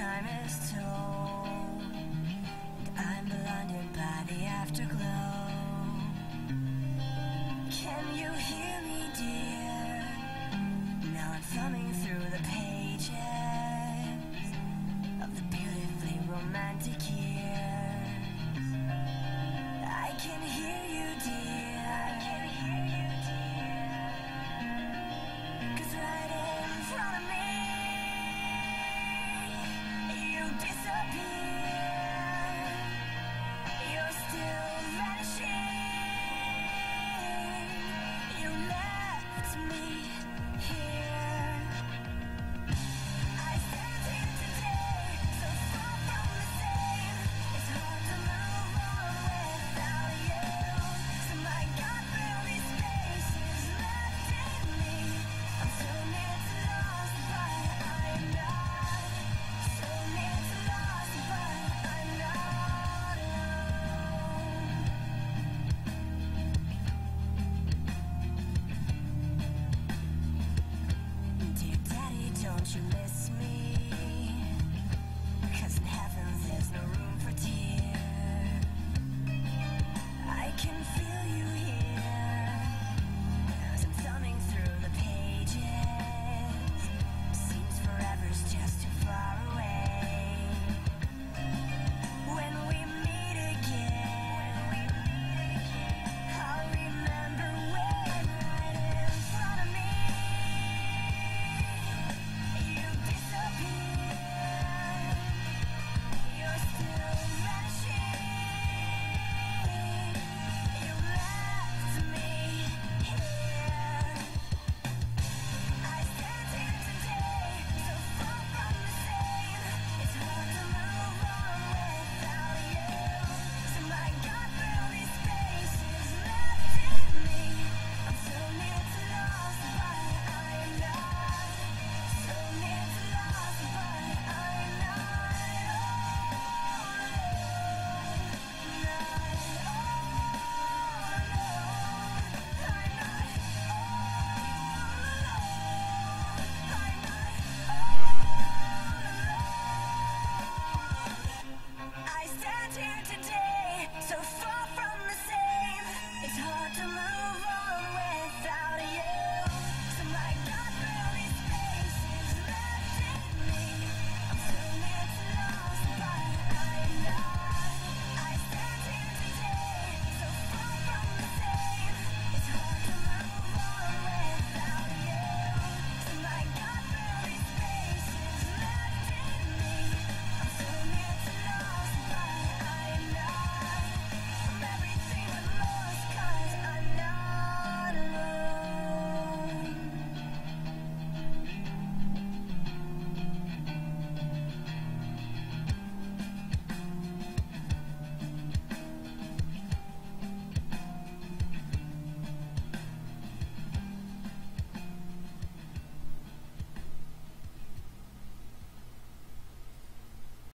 time is told. I'm blinded by the afterglow. Can you hear me, dear? Now I'm thumbing through the pages of the beautifully romantic year.